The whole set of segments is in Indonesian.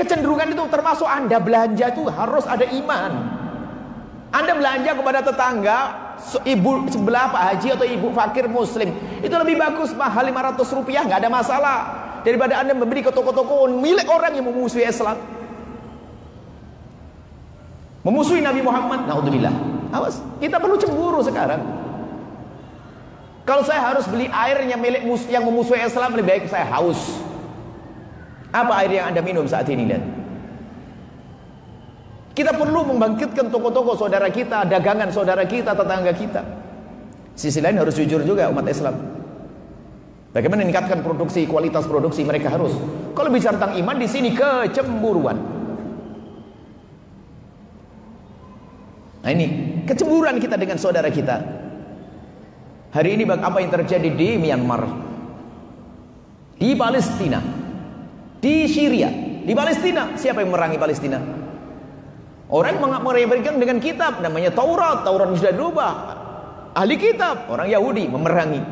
Kecenderungan itu termasuk Anda belanja itu harus ada iman. Anda belanja kepada tetangga, ibu sebelah Pak Haji atau ibu fakir muslim. Itu lebih bagus mahal 500 rupiah, nggak ada masalah. Daripada Anda memberi ke toko-toko milik orang yang memusuhi Islam. Memusuhi Nabi Muhammad. Naudzubillah. Awas, kita perlu cemburu sekarang. Kalau saya harus beli airnya milik yang memusuhi Islam lebih baik saya haus. Apa air yang Anda minum saat ini lihat? Kita perlu membangkitkan toko-toko saudara kita, dagangan saudara kita, tetangga kita. Sisi lain harus jujur juga umat Islam. Bagaimana meningkatkan produksi, kualitas produksi mereka harus. Kalau bicara tentang iman di sini kecemburuan. Nah ini kecemburuan kita dengan saudara kita. Hari ini bang apa yang terjadi di Myanmar, di Palestina, di Syria, di Palestina. Siapa yang merangi Palestina? Orang meremehkan dengan kitab namanya Taurat. Taurat sudah dirubah. Ahli kitab, orang Yahudi memerangi.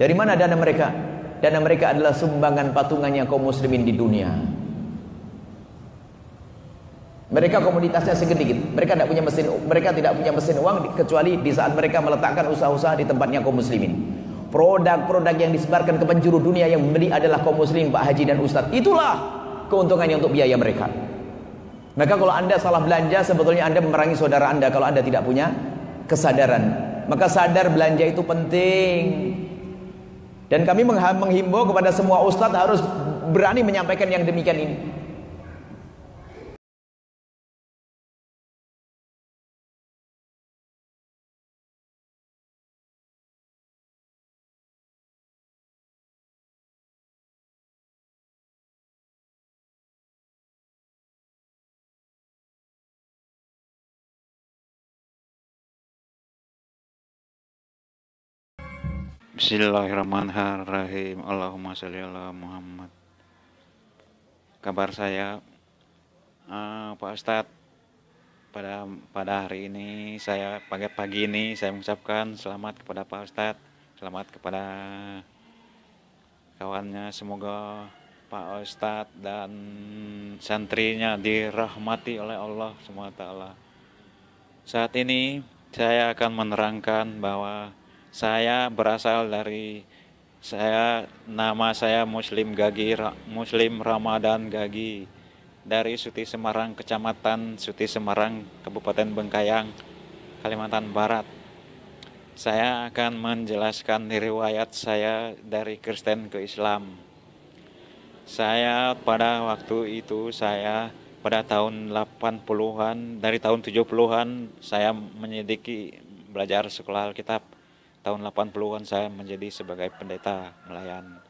Dari mana dana mereka? Dana mereka adalah sumbangan patungannya kaum muslimin di dunia. Mereka komunitasnya sedikit. Mereka tidak punya mesin mereka tidak punya mesin uang kecuali di saat mereka meletakkan usaha-usaha di tempatnya kaum muslimin. Produk-produk yang disebarkan ke penjuru dunia yang membeli adalah kaum muslim, Pak Haji dan Ustadz. Itulah keuntungannya untuk biaya mereka. Maka kalau anda salah belanja, sebetulnya anda memerangi saudara anda kalau anda tidak punya kesadaran. Maka sadar belanja itu penting. Dan kami menghimbau kepada semua ustadz harus berani menyampaikan yang demikian ini. Bismillahirrahmanirrahim. Allahumma sholli ala Muhammad. Kabar saya uh, Pak Ustadz pada pada hari ini saya pagi-pagi ini saya mengucapkan selamat kepada Pak Ustadz, selamat kepada kawannya semoga Pak Ustadz dan santrinya dirahmati oleh Allah SWT. Saat ini saya akan menerangkan bahwa saya berasal dari saya nama saya Muslim Gagi Muslim Ramadan Gagi dari Suti Semarang Kecamatan Suti Semarang Kabupaten Bengkayang Kalimantan Barat. Saya akan menjelaskan riwayat saya dari Kristen ke Islam. Saya pada waktu itu saya pada tahun 80-an dari tahun 70-an saya menyelidiki belajar sekolah Alkitab tahun 80-an saya menjadi sebagai pendeta melayan.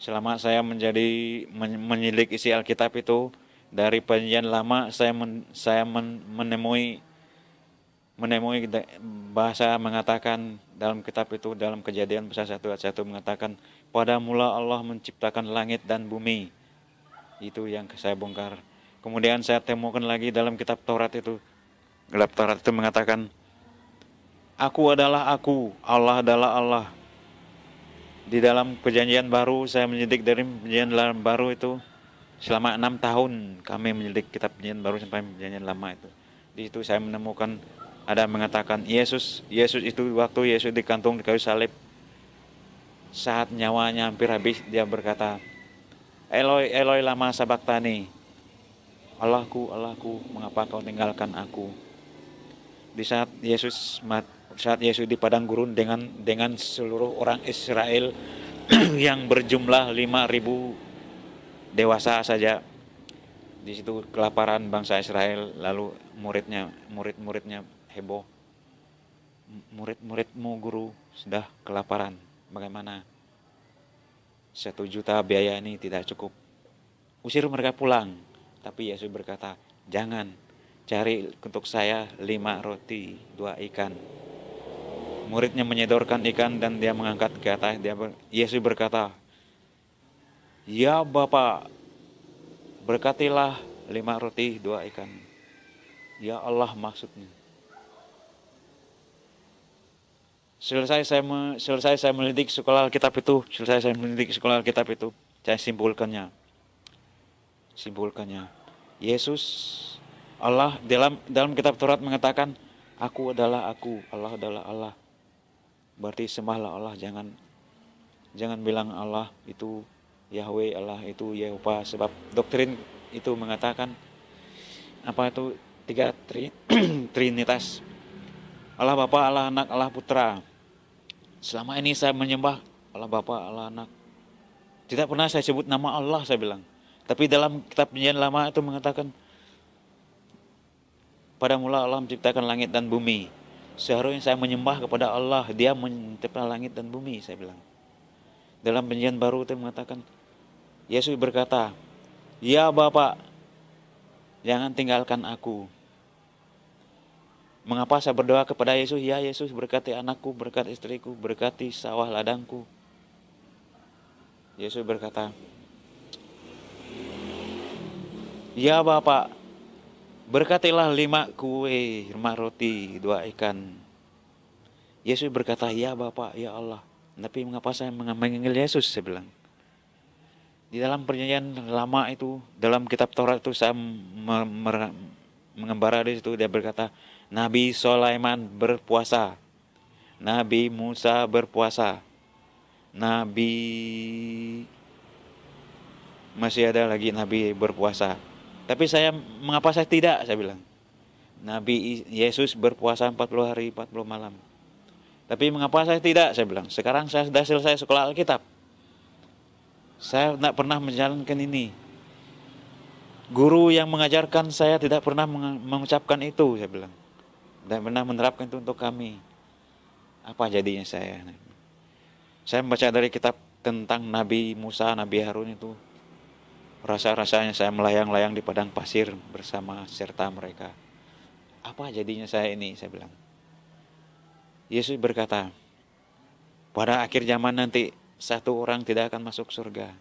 Selama saya menjadi men isi Alkitab itu dari perjanjian lama saya men, saya men, menemui menemui bahasa mengatakan dalam kitab itu dalam kejadian pasal 1 ayat 1 mengatakan pada mula Allah menciptakan langit dan bumi. Itu yang saya bongkar. Kemudian saya temukan lagi dalam kitab Taurat itu. Kitab Taurat itu mengatakan Aku adalah aku, Allah adalah Allah. Di dalam perjanjian baru saya menyidik dari perjanjian baru itu selama enam tahun kami menyidik kitab perjanjian baru sampai perjanjian lama itu. Di situ saya menemukan ada mengatakan Yesus, Yesus itu waktu Yesus dikantung di kayu salib saat nyawanya hampir habis dia berkata Eloi Eloi lama sabaktani Allahku Allahku mengapa kau tinggalkan aku di saat Yesus mati saat Yesus di padang gurun dengan dengan seluruh orang Israel yang berjumlah 5000 dewasa saja. Di situ kelaparan bangsa Israel lalu muridnya murid-muridnya heboh. Murid-muridmu guru sudah kelaparan. Bagaimana? Satu juta biaya ini tidak cukup. Usir mereka pulang. Tapi Yesus berkata jangan. Cari untuk saya lima roti dua ikan muridnya menyedorkan ikan dan dia mengangkat ke atas. Dia ber, Yesus berkata, Ya Bapak, berkatilah lima roti dua ikan. Ya Allah maksudnya. Selesai saya me, selesai saya melidik sekolah Alkitab itu, selesai saya melidik sekolah Alkitab itu, saya simpulkannya. simpulkannya. Yesus Allah dalam dalam kitab Taurat mengatakan aku adalah aku, Allah adalah Allah. Berarti sembahlah Allah, jangan jangan bilang Allah itu Yahweh, Allah itu Yehova sebab doktrin itu mengatakan apa itu tiga tri, trinitas Allah Bapa, Allah Anak, Allah Putra. Selama ini saya menyembah Allah Bapa, Allah Anak. Tidak pernah saya sebut nama Allah saya bilang. Tapi dalam kitab perjanjian lama itu mengatakan pada mula Allah menciptakan langit dan bumi. Seharusnya saya menyembah kepada Allah, Dia menciptakan langit dan bumi, saya bilang. Dalam perjanjian baru itu mengatakan Yesus berkata, "Ya Bapak, jangan tinggalkan aku." Mengapa saya berdoa kepada Yesus? Ya Yesus berkati anakku, berkati istriku, berkati sawah ladangku. Yesus berkata, Ya Bapak, berkatilah lima kue, lima roti, dua ikan. Yesus berkata, ya Bapak, ya Allah. Tapi mengapa saya memanggil Yesus, saya bilang. Di dalam perjanjian lama itu, dalam kitab Taurat itu saya mengembara di situ, dia berkata, Nabi Sulaiman berpuasa. Nabi Musa berpuasa. Nabi masih ada lagi nabi berpuasa. Tapi saya mengapa saya tidak? Saya bilang. Nabi Yesus berpuasa 40 hari 40 malam. Tapi mengapa saya tidak? Saya bilang. Sekarang saya sudah selesai sekolah Alkitab. Saya tidak pernah menjalankan ini. Guru yang mengajarkan saya tidak pernah mengucapkan itu, saya bilang. Tidak pernah menerapkan itu untuk kami. Apa jadinya saya? Saya membaca dari kitab tentang Nabi Musa, Nabi Harun itu Rasa-rasanya saya melayang-layang di padang pasir bersama serta mereka. Apa jadinya saya ini? Saya bilang. Yesus berkata, pada akhir zaman nanti satu orang tidak akan masuk surga.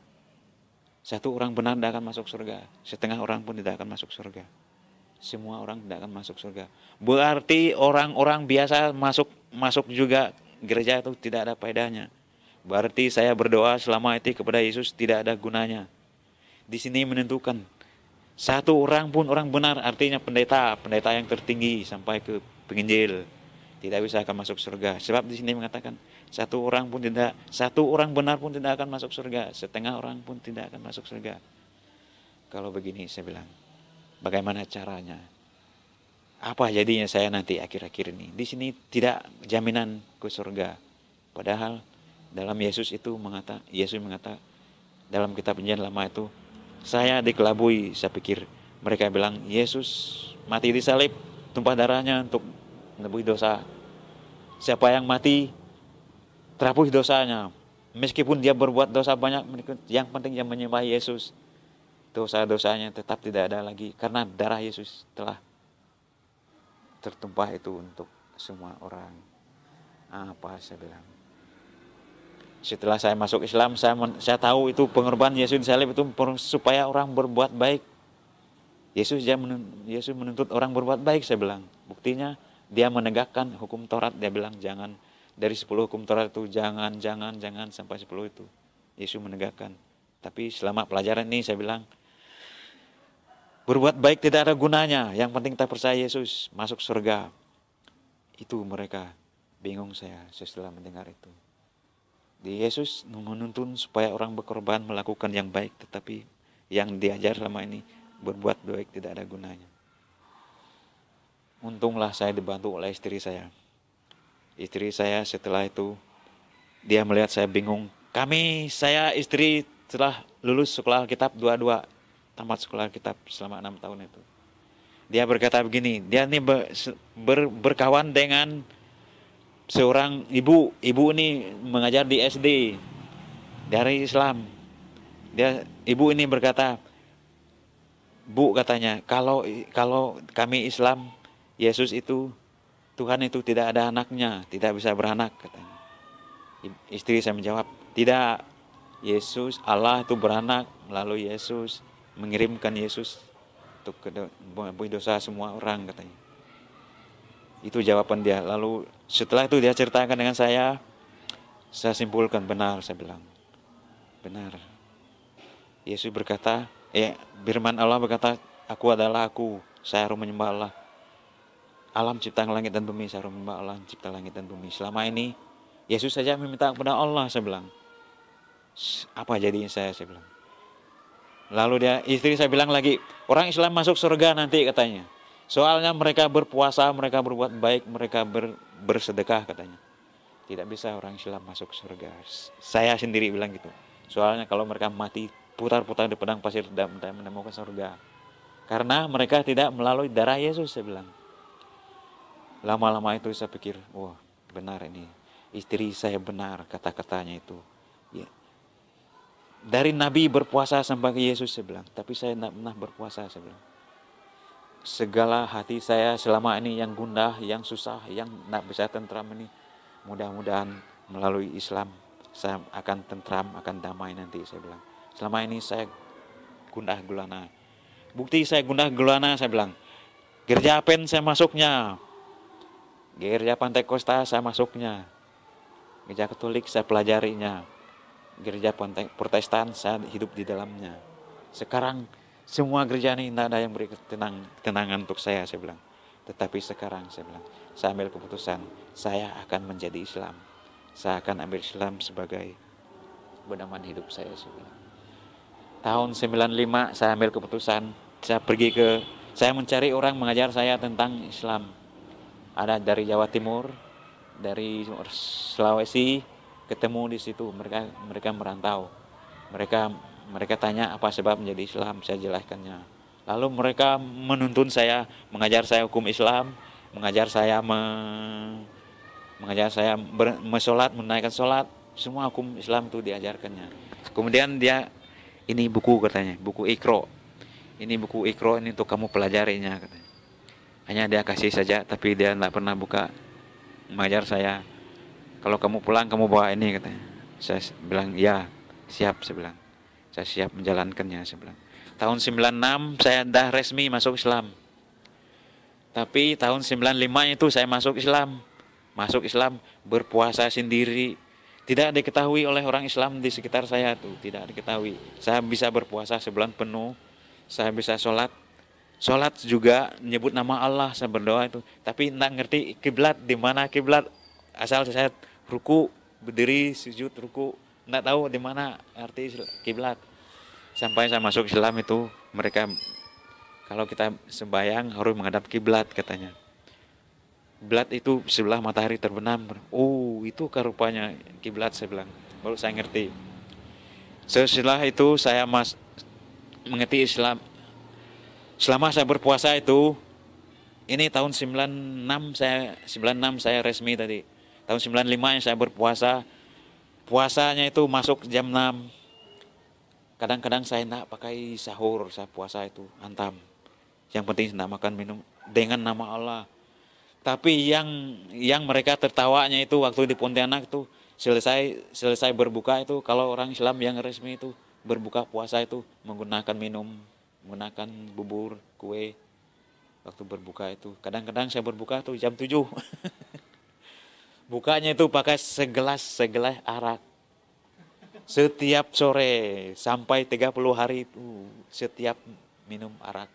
Satu orang benar tidak akan masuk surga. Setengah orang pun tidak akan masuk surga. Semua orang tidak akan masuk surga. Berarti orang-orang biasa masuk masuk juga gereja itu tidak ada faedahnya. Berarti saya berdoa selama itu kepada Yesus tidak ada gunanya di sini menentukan satu orang pun orang benar artinya pendeta, pendeta yang tertinggi sampai ke penginjil tidak bisa akan masuk surga. Sebab di sini mengatakan satu orang pun tidak, satu orang benar pun tidak akan masuk surga, setengah orang pun tidak akan masuk surga. Kalau begini saya bilang, bagaimana caranya? Apa jadinya saya nanti akhir-akhir ini? Di sini tidak jaminan ke surga. Padahal dalam Yesus itu mengata, Yesus mengata dalam kitab Injil lama itu saya dikelabui, saya pikir mereka bilang Yesus mati di salib, tumpah darahnya untuk menebus dosa. Siapa yang mati terhapus dosanya. Meskipun dia berbuat dosa banyak, yang penting dia menyembah Yesus. Dosa-dosanya tetap tidak ada lagi karena darah Yesus telah tertumpah itu untuk semua orang. Apa saya bilang? Setelah saya masuk Islam, saya saya tahu itu pengorbanan Yesus salib itu supaya orang berbuat baik. Yesus Yesus menuntut orang berbuat baik, saya bilang. Buktinya dia menegakkan hukum Taurat, dia bilang jangan dari 10 hukum Taurat itu jangan, jangan, jangan sampai 10 itu. Yesus menegakkan. Tapi selama pelajaran ini saya bilang berbuat baik tidak ada gunanya. Yang penting kita percaya Yesus masuk surga. Itu mereka bingung saya setelah mendengar itu. Di Yesus menuntun supaya orang berkorban melakukan yang baik, tetapi yang diajar selama ini berbuat baik tidak ada gunanya. Untunglah saya dibantu oleh istri saya. Istri saya setelah itu dia melihat saya bingung. Kami, saya istri setelah lulus sekolah kitab dua-dua tamat sekolah kitab selama enam tahun itu. Dia berkata begini, dia ini ber, ber, berkawan dengan seorang ibu, ibu ini mengajar di SD dari Islam. Dia ibu ini berkata, "Bu," katanya, "kalau kalau kami Islam, Yesus itu Tuhan itu tidak ada anaknya, tidak bisa beranak," katanya. Istri saya menjawab, "Tidak. Yesus Allah itu beranak melalui Yesus mengirimkan Yesus untuk dosa semua orang," katanya. Itu jawaban dia. Lalu setelah itu dia ceritakan dengan saya, saya simpulkan benar, saya bilang. Benar. Yesus berkata, eh firman Allah berkata aku adalah aku saya harus menyembah Allah. Alam cipta langit dan bumi saya harus menyembah Allah cipta langit dan bumi selama ini Yesus saja meminta kepada Allah saya bilang. Apa jadinya saya? saya bilang. Lalu dia istri saya bilang lagi orang Islam masuk surga nanti katanya soalnya mereka berpuasa mereka berbuat baik mereka ber, bersedekah katanya tidak bisa orang Islam masuk surga. Saya sendiri bilang gitu. Soalnya kalau mereka mati putar-putar di padang pasir tidak menemukan surga. Karena mereka tidak melalui darah Yesus, saya bilang. Lama-lama itu saya pikir, wah benar ini. Istri saya benar kata-katanya itu. Ya. Dari Nabi berpuasa sampai ke Yesus, saya bilang. Tapi saya tidak pernah berpuasa, saya bilang. Segala hati saya selama ini yang gundah, yang susah, yang tidak bisa tentram ini mudah-mudahan melalui Islam saya akan tentram, akan damai nanti saya bilang. Selama ini saya gundah gulana. Bukti saya gundah gulana saya bilang. Gereja Pen saya masuknya. Gereja Pantai Costa saya masuknya. Gereja Katolik saya pelajarinya. Gereja Pantai Protestan saya hidup di dalamnya. Sekarang semua gereja ini tidak ada yang beri tenang, tenangan untuk saya, saya bilang. Tetapi sekarang saya bilang, saya ambil keputusan saya akan menjadi Islam saya akan ambil Islam sebagai pedoman hidup saya sebenarnya. tahun 95 saya ambil keputusan saya pergi ke saya mencari orang mengajar saya tentang Islam ada dari Jawa Timur dari Sulawesi ketemu di situ mereka mereka merantau mereka mereka tanya apa sebab menjadi Islam? Saya jelaskannya. Lalu mereka menuntun saya mengajar saya hukum Islam mengajar saya me, mengajar saya ber, mesolat menaikkan sholat semua hukum Islam itu diajarkannya. Kemudian dia ini buku katanya buku ikro ini buku ikro ini untuk kamu pelajarinya katanya. Hanya dia kasih saja tapi dia tidak pernah buka mengajar saya. Kalau kamu pulang kamu bawa ini katanya. Saya bilang ya siap saya bilang saya siap menjalankannya saya tahun 96 saya dah resmi masuk Islam tapi tahun 95 itu saya masuk Islam. Masuk Islam berpuasa sendiri. Tidak diketahui oleh orang Islam di sekitar saya tuh, tidak diketahui. Saya bisa berpuasa sebulan penuh. Saya bisa sholat. Sholat juga menyebut nama Allah, saya berdoa itu. Tapi tidak ngerti kiblat di mana kiblat. Asal saya ruku, berdiri, sujud, ruku. Tidak tahu di mana arti kiblat. Sampai saya masuk Islam itu mereka kalau kita sembahyang harus menghadap kiblat katanya. Kiblat itu sebelah matahari terbenam. Oh, itu karupanya kiblat saya bilang. Baru saya ngerti. Setelah itu saya mas mengerti Islam. Selama saya berpuasa itu ini tahun 96 saya 96 saya resmi tadi. Tahun 95 yang saya berpuasa puasanya itu masuk jam 6 kadang-kadang saya tidak pakai sahur saya puasa itu antam yang penting tidak makan minum dengan nama Allah. Tapi yang yang mereka tertawanya itu waktu di Pontianak itu selesai selesai berbuka itu kalau orang Islam yang resmi itu berbuka puasa itu menggunakan minum, menggunakan bubur, kue waktu berbuka itu. Kadang-kadang saya berbuka tuh jam 7. Bukanya itu pakai segelas segelas arak. Setiap sore sampai 30 hari itu setiap minum arak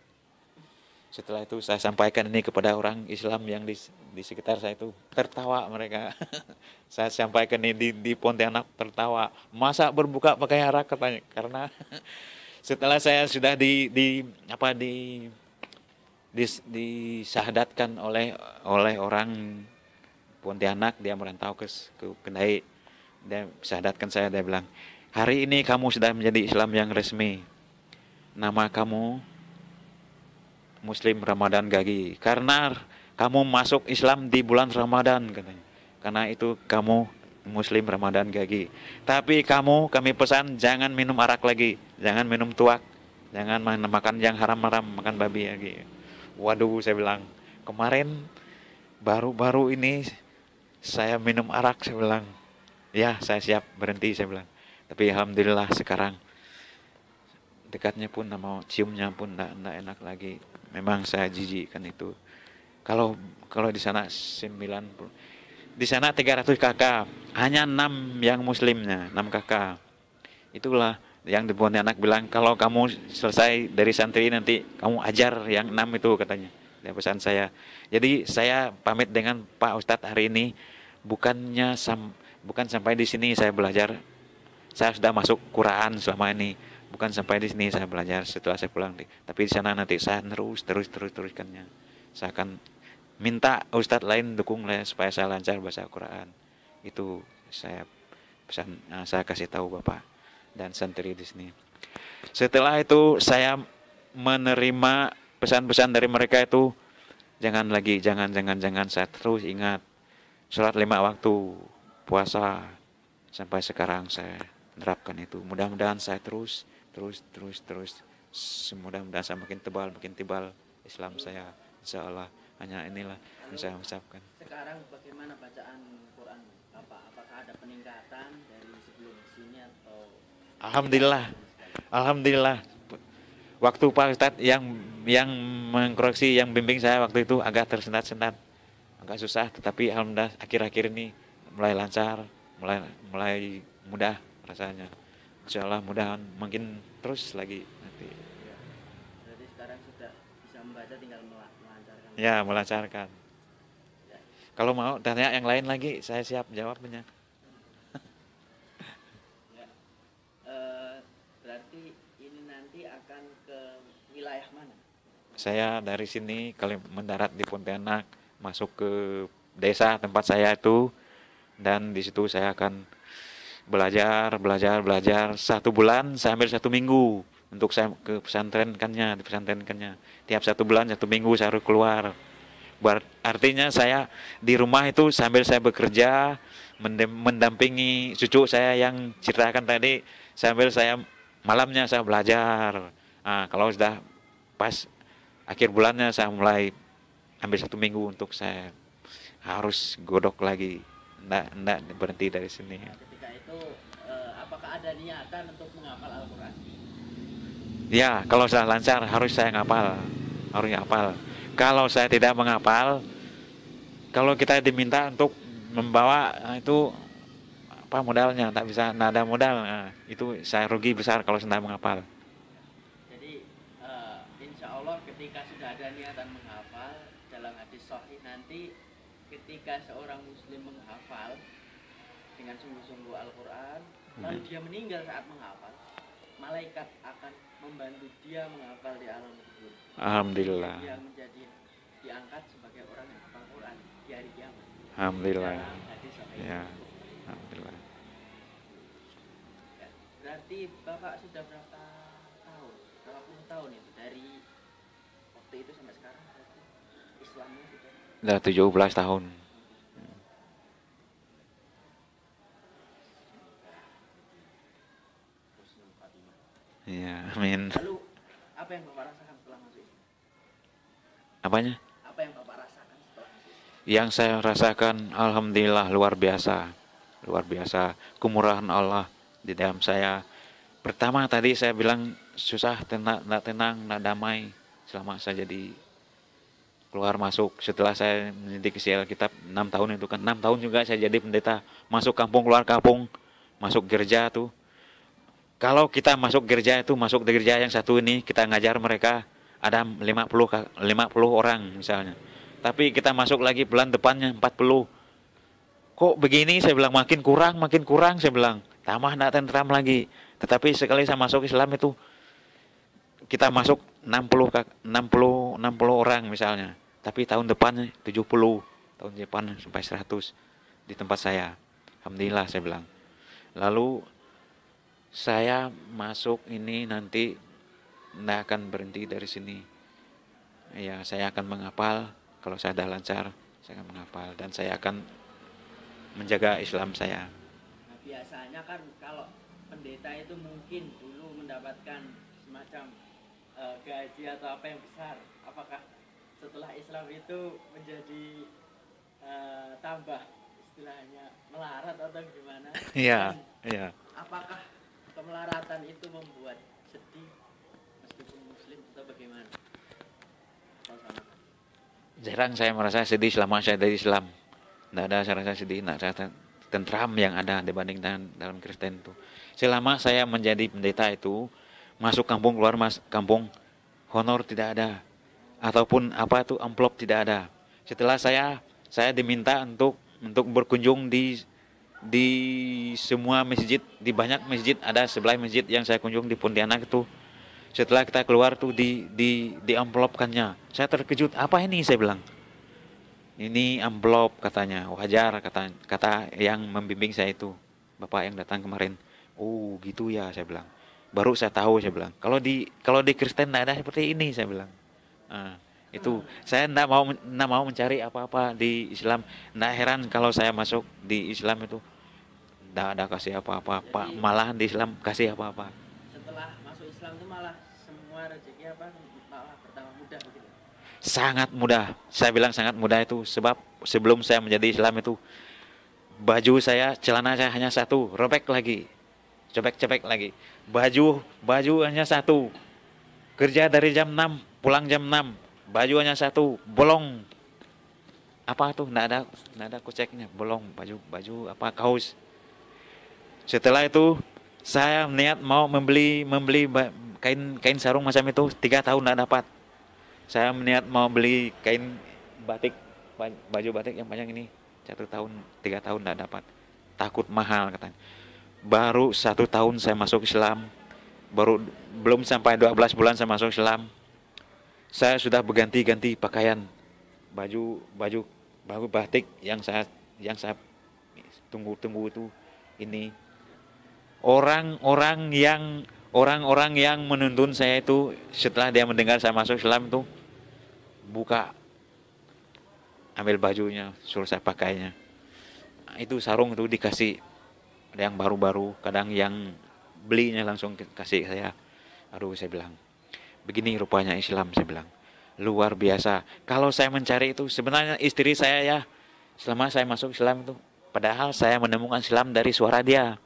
setelah itu saya sampaikan ini kepada orang Islam yang di, di sekitar saya itu tertawa mereka. saya sampaikan ini di, di Pontianak tertawa. Masa berbuka pakai arak katanya karena setelah saya sudah di, di apa di dis, disahdatkan oleh oleh orang Pontianak dia merantau ke ke Kendai dia sahdatkan saya dia bilang hari ini kamu sudah menjadi Islam yang resmi nama kamu Muslim Ramadan Gagi karena kamu masuk Islam di bulan Ramadan katanya. Karena itu kamu Muslim Ramadan Gagi. Tapi kamu kami pesan jangan minum arak lagi, jangan minum tuak, jangan makan yang haram-haram, makan babi lagi. Waduh, saya bilang kemarin baru-baru ini saya minum arak, saya bilang. Ya saya siap berhenti, saya bilang. Tapi alhamdulillah sekarang dekatnya pun nama ciumnya pun tidak enak lagi. Memang saya jijikkan itu. Kalau kalau di sana 90 di sana 300 kakak hanya 6 yang muslimnya 6 kakak itulah yang di anak bilang kalau kamu selesai dari santri nanti kamu ajar yang enam itu katanya. Ya pesan saya. Jadi saya pamit dengan Pak Ustadz hari ini bukannya sam bukan sampai di sini saya belajar. Saya sudah masuk Quran selama ini. Bukan sampai di sini saya belajar setelah saya pulang. Tapi di sana nanti saya terus terus terus teruskannya saya akan minta Ustadz lain dukung lah supaya saya lancar bahasa Quran. Itu saya pesan nah, saya kasih tahu Bapak dan santri di sini. Setelah itu saya menerima pesan-pesan dari mereka itu jangan lagi jangan jangan jangan saya terus ingat sholat lima waktu puasa sampai sekarang saya menerapkan itu. Mudah-mudahan saya terus terus terus terus. Semudah-mudahan saya makin tebal makin tebal Islam saya insya Allah. Hanya inilah yang saya ucapkan. Sekarang bagaimana bacaan Quran? Bapak apakah ada peningkatan dari sebelum sini atau? Alhamdulillah. Alhamdulillah. Waktu Pak Ustadz yang yang mengkoreksi, yang bimbing saya waktu itu agak tersendat-sendat, agak susah, tetapi alhamdulillah akhir-akhir ini mulai lancar, mulai mulai mudah rasanya. Insya Allah mudah mungkin terus lagi nanti. Berarti sekarang sudah bisa membaca tinggal melancarkan. Ya melancarkan. Kalau mau tanya yang lain lagi, saya siap jawabnya. wilayah mana? Saya dari sini kalau mendarat di Pontianak, masuk ke desa tempat saya itu, dan di situ saya akan belajar, belajar, belajar satu bulan saya ambil satu minggu untuk saya ke pesantren kannya, di pesantren kannya. Tiap satu bulan satu minggu saya harus keluar. Artinya saya di rumah itu sambil saya bekerja, mendampingi cucu saya yang ceritakan tadi, sambil saya malamnya saya belajar. Nah, kalau sudah pas akhir bulannya saya mulai ambil satu minggu untuk saya harus godok lagi. Ndak ndak berhenti dari sini. Nah, ketika itu eh, apakah ada niatan untuk menghafal Al-Quran? Ya kalau saya lancar harus saya ngapal. Harus ngapal. Kalau saya tidak menghafal kalau kita diminta untuk membawa nah, itu apa modalnya? Tak bisa nada modal. Nah, itu saya rugi besar kalau saya menghafal ketika seorang muslim menghafal dengan sungguh-sungguh Al-Quran lalu dia meninggal saat menghafal malaikat akan membantu dia menghafal di alam kubur Alhamdulillah. Dia menjadi diangkat sebagai orang yang hafal Quran di hari kiamat. Alhamdulillah. Ya. Alhamdulillah. Ya, berarti bapak sudah berapa tahun? Berapa puluh tahun itu dari waktu itu sudah Udah 17 tahun. Iya, amin. Lalu apa yang Bapak rasakan setelah masuk Apanya? Apa yang Bapak rasakan setelah masuk Yang saya rasakan alhamdulillah luar biasa. Luar biasa kemurahan Allah di dalam saya. Pertama tadi saya bilang susah, tenang, tenang, tidak damai selama saya jadi keluar masuk. Setelah saya mendidik isi kitab enam tahun itu kan. Enam tahun juga saya jadi pendeta. Masuk kampung keluar kampung. Masuk gereja tuh. Kalau kita masuk gereja itu masuk di gereja yang satu ini kita ngajar mereka ada 50 50 orang misalnya. Tapi kita masuk lagi bulan depannya 40 kok begini? Saya bilang makin kurang makin kurang saya bilang. Tambah tidak tentram lagi. Tetapi sekali saya masuk Islam itu kita masuk 60 60 60 orang misalnya tapi tahun depan 70, tahun depan sampai 100 di tempat saya. Alhamdulillah saya bilang. Lalu saya masuk ini nanti tidak akan berhenti dari sini. Ya, saya akan menghafal kalau saya sudah lancar, saya akan menghafal dan saya akan menjaga Islam saya. Nah, biasanya kan kalau pendeta itu mungkin dulu mendapatkan semacam uh, gaji atau apa yang besar. Apakah setelah Islam itu menjadi uh, tambah istilahnya melarat atau gimana? Iya, iya. Apakah kemelaratan itu membuat sedih meskipun muslim atau bagaimana? Jarang saya merasa sedih selama saya dari Islam. Tidak ada saya rasa sedih, tidak saya tentram yang ada dibanding dengan dalam Kristen itu. Selama saya menjadi pendeta itu masuk kampung keluar mas kampung honor tidak ada ataupun apa itu amplop tidak ada. Setelah saya saya diminta untuk untuk berkunjung di di semua masjid di banyak masjid ada sebelah masjid yang saya kunjung di Pontianak itu. Setelah kita keluar tuh di di di amplopkannya. Saya terkejut apa ini? saya bilang. Ini amplop katanya. Wajar kata kata yang membimbing saya itu. Bapak yang datang kemarin. Oh gitu ya saya bilang. Baru saya tahu saya bilang. Kalau di kalau di Kristen ada seperti ini saya bilang nah, itu saya tidak mau tidak mau mencari apa-apa di Islam. Tidak heran kalau saya masuk di Islam itu tidak ada kasih apa-apa pak. Malah di Islam kasih apa-apa. setelah masuk Islam itu malah semua rezeki apa malah pertama mudah begitu? Sangat mudah. Saya bilang sangat mudah itu sebab sebelum saya menjadi Islam itu baju saya celana saya hanya satu robek lagi cobek-cobek lagi. Baju baju hanya satu. Kerja dari jam 6 pulang jam 6 baju hanya satu bolong apa tuh nggak ada nggak ada kuceknya bolong baju baju apa kaos setelah itu saya niat mau membeli membeli kain kain sarung macam itu tiga tahun tidak dapat. Saya niat mau beli kain batik baju batik yang panjang ini satu tahun tiga tahun tidak dapat. Takut mahal katanya. Baru satu tahun saya masuk Islam, baru belum sampai 12 bulan saya masuk Islam. Saya sudah berganti-ganti pakaian. Baju baju baju batik yang saya yang saya tunggu-tunggu itu ini. Orang-orang yang orang-orang yang menuntun saya itu setelah dia mendengar saya masuk Islam itu buka ambil bajunya suruh saya pakainya. Nah, itu sarung itu dikasih ada yang baru-baru kadang yang belinya langsung kasih saya. Aduh saya bilang begini rupanya Islam saya bilang. Luar biasa. Kalau saya mencari itu sebenarnya istri saya ya selama saya masuk Islam itu padahal saya menemukan Islam dari suara dia.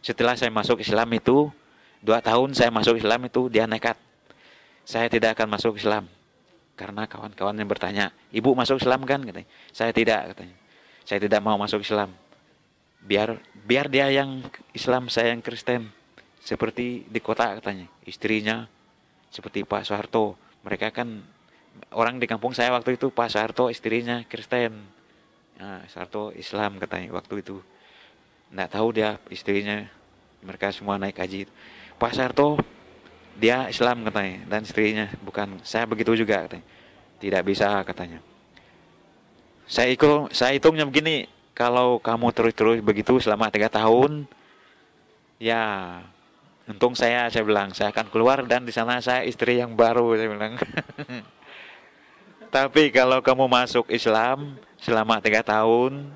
Setelah saya masuk Islam itu dua tahun saya masuk Islam itu dia nekat. Saya tidak akan masuk Islam. Karena kawan-kawan yang bertanya ibu masuk Islam kan? katanya. Saya tidak katanya. Saya tidak mau masuk Islam. Biar biar dia yang Islam saya yang Kristen. Seperti di kota katanya. Istrinya seperti Pak Soeharto. Mereka kan orang di kampung saya waktu itu Pak Soeharto istrinya Kristen. Nah, Soeharto Islam katanya waktu itu. Nggak tahu dia istrinya mereka semua naik haji. Pak Sarto dia Islam katanya dan istrinya bukan. Saya begitu juga katanya. Tidak bisa katanya. Saya ikut saya hitungnya begini kalau kamu terus-terus begitu selama tiga tahun ya untung saya saya bilang saya akan keluar dan di sana saya istri yang baru saya bilang tapi kalau kamu masuk Islam selama tiga tahun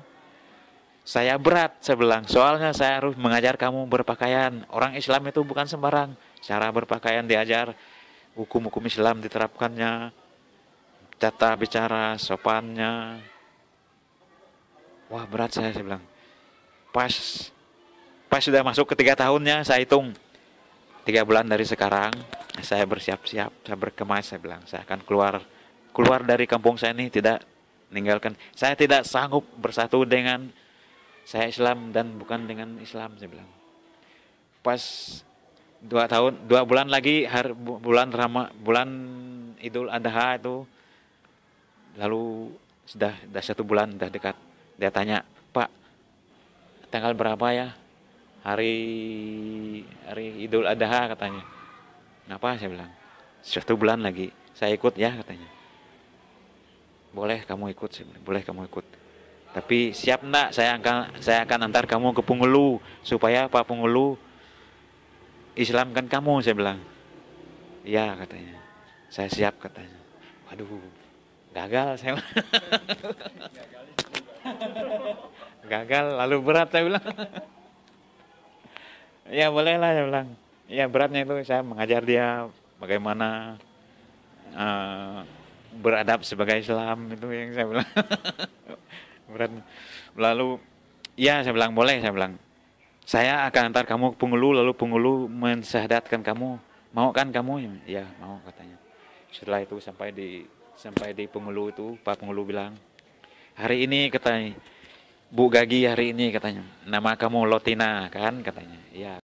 saya berat, saya bilang. Soalnya saya harus mengajar kamu berpakaian. Orang Islam itu bukan sembarang. Cara berpakaian diajar, hukum-hukum Islam diterapkannya, tata bicara, sopannya. Wah berat saya, saya bilang. Pas, pas sudah masuk ke tiga tahunnya, saya hitung. Tiga bulan dari sekarang, saya bersiap-siap, saya berkemas, saya bilang. Saya akan keluar keluar dari kampung saya ini tidak meninggalkan. Saya tidak sanggup bersatu dengan saya Islam dan bukan dengan Islam saya bilang pas dua tahun dua bulan lagi hari bulan Rama bulan Idul Adha itu lalu sudah sudah satu bulan sudah dekat dia tanya Pak tanggal berapa ya hari hari Idul Adha katanya kenapa saya bilang satu bulan lagi saya ikut ya katanya boleh kamu ikut boleh kamu ikut tapi siap enggak saya akan saya akan antar kamu ke Pungulu supaya Pak Pungulu Islamkan kamu saya bilang. Iya katanya. Saya siap katanya. Waduh, gagal saya. gagal lalu berat saya bilang. ya boleh lah saya bilang. Ya beratnya itu saya mengajar dia bagaimana uh, beradab sebagai Islam itu yang saya bilang. Berat. Lalu ya saya bilang boleh saya bilang. Saya akan antar kamu ke Pungulu lalu Pungulu mensyahadatkan kamu. Mau kan kamu? Ya mau katanya. Setelah itu sampai di sampai di Pungulu itu Pak Pungulu bilang hari ini katanya Bu Gagi hari ini katanya. Nama kamu Lotina kan katanya. Iya.